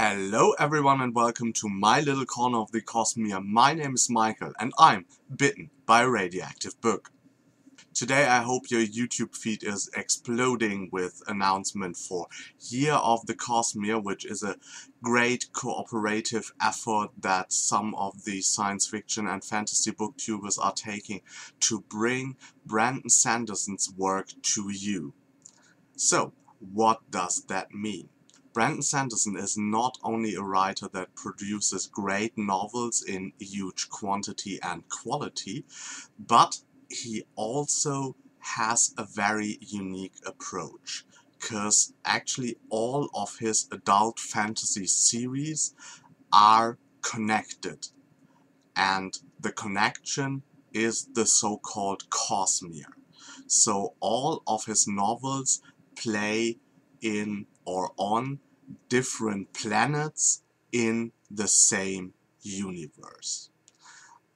Hello everyone and welcome to my little corner of the Cosmere. My name is Michael and I'm bitten by a radioactive book. Today I hope your YouTube feed is exploding with announcement for Year of the Cosmere, which is a great cooperative effort that some of the science fiction and fantasy booktubers are taking to bring Brandon Sanderson's work to you. So, what does that mean? Brandon Sanderson is not only a writer that produces great novels in huge quantity and quality, but he also has a very unique approach because actually all of his adult fantasy series are connected and the connection is the so-called Cosmere. So all of his novels play in or on different planets in the same universe.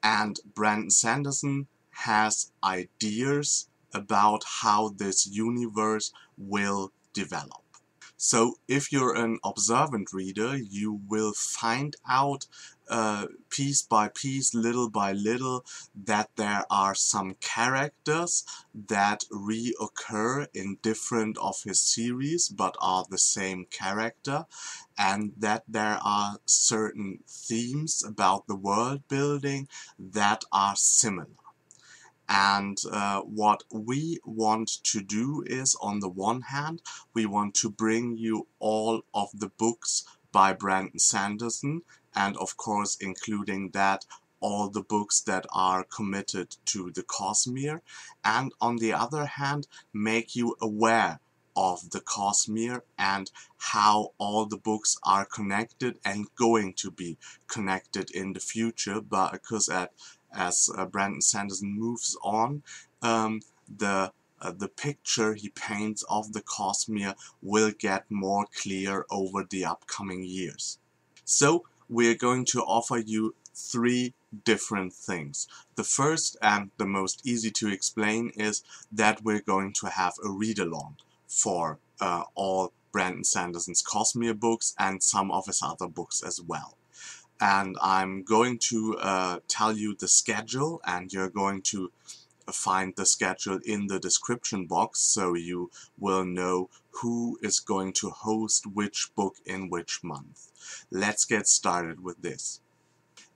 And Brandon Sanderson has ideas about how this universe will develop. So if you're an observant reader, you will find out uh, piece by piece, little by little, that there are some characters that reoccur in different of his series but are the same character and that there are certain themes about the world building that are similar. And uh, what we want to do is, on the one hand, we want to bring you all of the books by Brandon Sanderson, and of course including that all the books that are committed to the Cosmere, and on the other hand, make you aware of the Cosmere and how all the books are connected and going to be connected in the future, because at as uh, Brandon Sanderson moves on, um, the uh, the picture he paints of the Cosmere will get more clear over the upcoming years. So we're going to offer you three different things. The first and the most easy to explain is that we're going to have a read-along for uh, all Brandon Sanderson's Cosmere books and some of his other books as well and I'm going to uh, tell you the schedule and you're going to find the schedule in the description box so you will know who is going to host which book in which month. Let's get started with this.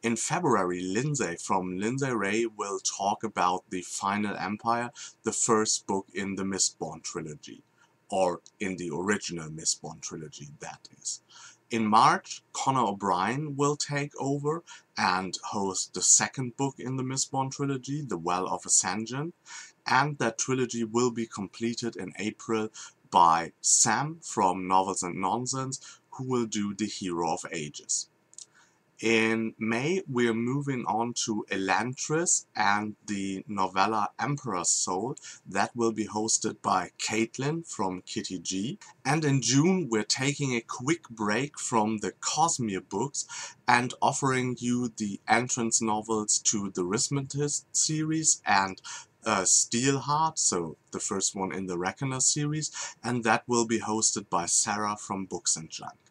In February, Lindsey from Lindsey Rey will talk about The Final Empire, the first book in the Mistborn trilogy, or in the original Mistborn trilogy, that is. In March, Connor O'Brien will take over and host the second book in the Mistborn trilogy, The Well of Ascension, and that trilogy will be completed in April by Sam from Novels and Nonsense, who will do The Hero of Ages. In May, we're moving on to Elantris and the novella Emperor's Soul. That will be hosted by Kaitlin from Kitty G. And in June, we're taking a quick break from the Cosmere books and offering you the entrance novels to the Rithmatist series and uh, Steelheart, so the first one in the Reckoner series, and that will be hosted by Sara from Books and Junk.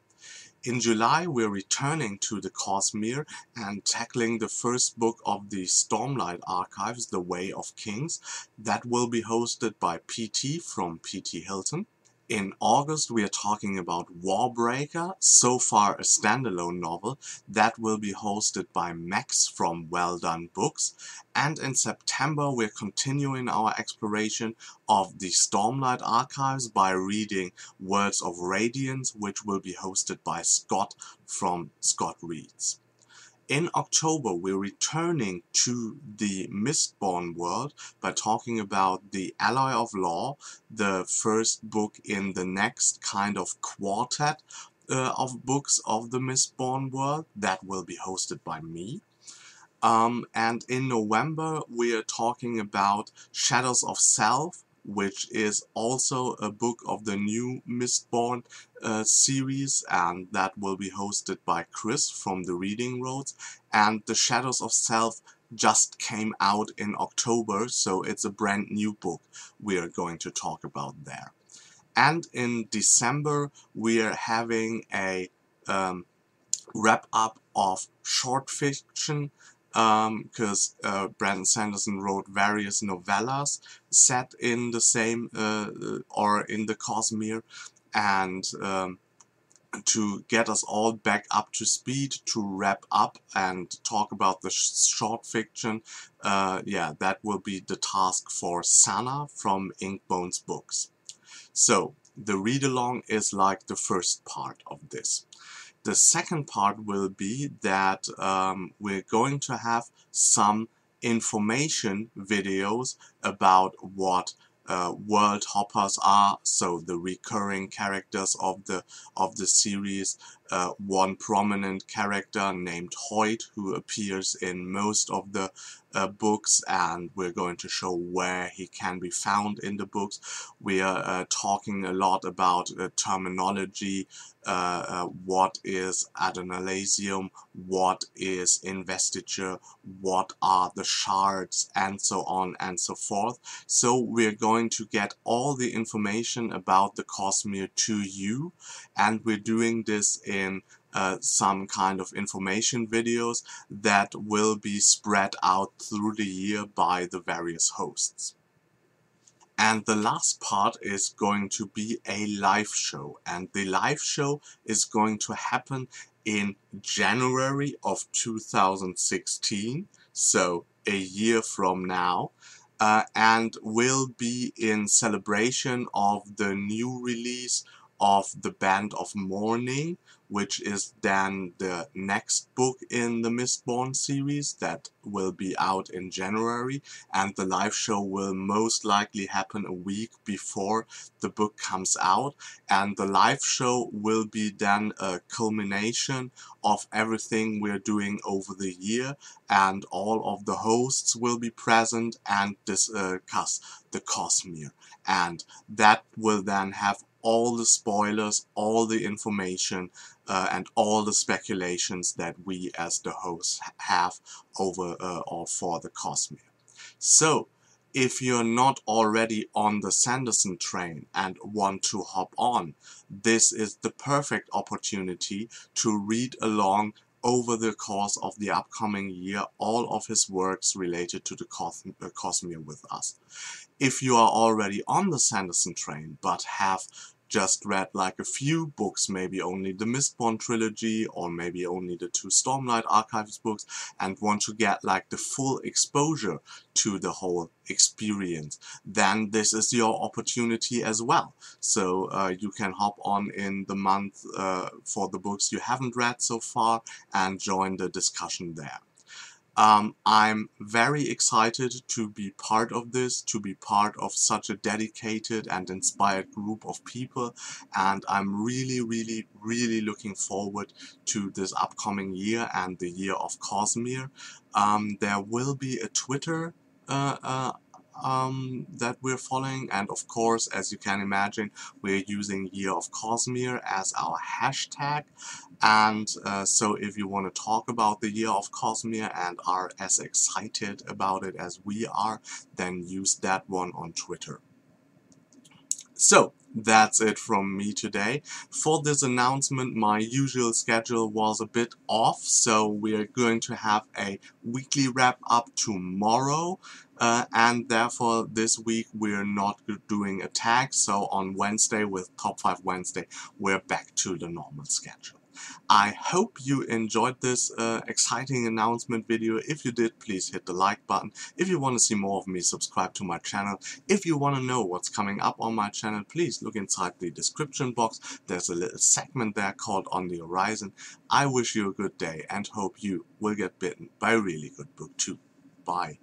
In July, we're returning to the Cosmere and tackling the first book of the Stormlight Archives, The Way of Kings. That will be hosted by PT from PT Hylton. In August we are talking about Warbreaker, so far a standalone novel, that will be hosted by Max from Well Done Books. And in September we're continuing our exploration of the Stormlight Archives by reading Words of Radiance, which will be hosted by Scott from Scott Reads. In October, we're returning to the Mistborn world by talking about the Alloy of Law, the first book in the next kind of quartet uh, of books of the Mistborn world. That will be hosted by me. Um, and in November, we are talking about Shadows of Self, which is also a book of the new Mistborn uh, series and that will be hosted by Chris from the Reading Rhodes and The Shadows of Self just came out in October so it's a brand new book we are going to talk about there. And in December we are having a um, wrap up of short fiction because um, uh, Brandon Sanderson wrote various novellas set in the same uh, or in the Cosmere and um, to get us all back up to speed to wrap up and talk about the sh short fiction uh, yeah that will be the task for Sanaa from Inkbones Books. So the read along is like the first part of this the second part will be that um, we're going to have some information videos about what uh, world hoppers are so the recurring characters of the of the series. Uh, one prominent character named Hoid who appears in most of the uh, books and we're going to show where he can be found in the books we are uh, talking a lot about uh, terminology uh, uh, what is Adonalsium, what is investiture, what are the shards, and so on and so forth. So we're going to get all the information about the Cosmere to you, and we're doing this in uh, some kind of information videos that will be spread out through the year by the various hosts. And the last part is going to be a live show. And the live show is going to happen in January of 2016. So a year from now. Uh, and will be in celebration of the new release of the Band of Mourning which is then the next book in the Mistborn series that will be out in January. And the live show will most likely happen a week before the book comes out. And the live show will be then a culmination of everything we're doing over the year. And all of the hosts will be present and discuss the Cosmere. And that will then have all the spoilers, all the information, uh, and all the speculations that we as the hosts have over uh, or for the Cosmere. So, if you're not already on the Sanderson train and want to hop on, this is the perfect opportunity to read along over the course of the upcoming year all of his works related to the uh, Cosmere with us. If you are already on the Sanderson train but have just read like a few books, maybe only the Mistborn trilogy or maybe only the two Stormlight Archives books and want to get like the full exposure to the whole experience, then this is your opportunity as well. So uh, you can hop on in the month uh, for the books you haven't read so far and join the discussion there. Um, I'm very excited to be part of this, to be part of such a dedicated and inspired group of people and I'm really really really looking forward to this upcoming year and the year of Cosmere. Um, there will be a Twitter uh, uh, um, that we're following and of course as you can imagine we're using Year of Cosmere as our hashtag and uh, so if you want to talk about the Year of Cosmere and are as excited about it as we are then use that one on Twitter. So that's it from me today. For this announcement, my usual schedule was a bit off, so we're going to have a weekly wrap up tomorrow. Uh, and therefore this week we're not doing a tag so on Wednesday with Top 5 Wednesday we're back to the normal schedule. I hope you enjoyed this uh, exciting announcement video. If you did, please hit the like button. If you want to see more of me, subscribe to my channel. If you want to know what's coming up on my channel, please look inside the description box. There's a little segment there called On the Horizon. I wish you a good day and hope you will get bitten by a really good book too. Bye.